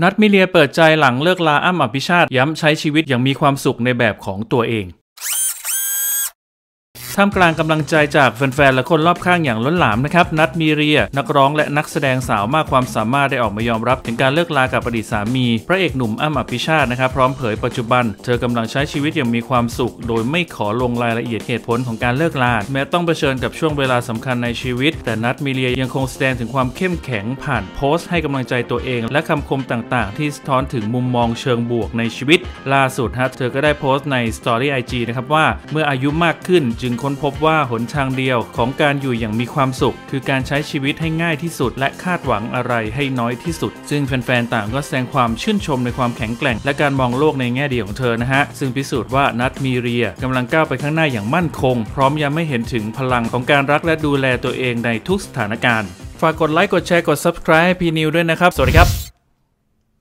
นัดมิเลียเปิดใจหลังเลิกลาอ้ำอภิชาติย้ำใช้ชีวิตอย่างมีความสุขในแบบของตัวเอง ท่ามกลางกำลังใจจากแฟนๆและคนรอบข้างอย่างล้นหลามนะครับนัดมีเรีย นักร้องและนักแสดงสาวมากความสามารถได้ออกมายอมรับ ถึงการเลิกลากับอดีตสามี พระเอกหนุ่มอ้ำอภิชาตินะครับพร้อมเผยปัจจุบัน เธอกำลังใช้ชีวิตอย่างมีความสุข โดยไม่ขอลงรายละเอียดเหตุผลของการเลิกลาแม้ต้องเผชิญกับช่วงเวลาสำคัญในชีวิต แต่นัดมีเรียยังคงแสดงถึงความเข้มแข็งผ่านโพสต์ให้กำลังใจตัวเอง และคำคมต่างๆ ที่สะท้อนถึงมุมมองเชิงบวกในชีวิต ล่าสุดฮะเธอก็ได้โพสต์ในสตอรี่ไอจีนะครับว่าเมื่ออายุมากขึ้นจึงค้นพบว่าหนทางเดียวของการอยู่อย่างมีความสุข คือการใช้ชีวิตให้ง่ายที่สุด และคาดหวังอะไรให้น้อยที่สุด ซึ่งแฟนๆต่างก็แสดงความชื่นชมในความแข็งแกร่ง และการมองโลกในแง่ดีของเธอนะฮะ ซึ่งพิสูจน์ว่านัทมีเรียกำลังก้าวไปข้างหน้าอย่างมั่นคง พร้อมย้ำให้เห็นถึงพลังของการรักและดูแลตัวเองในทุกสถานการณ์ ฝากกดไลค์กดแชร์กด subscribe ให้พีนิวด้วยนะครับ สวัสดีครับ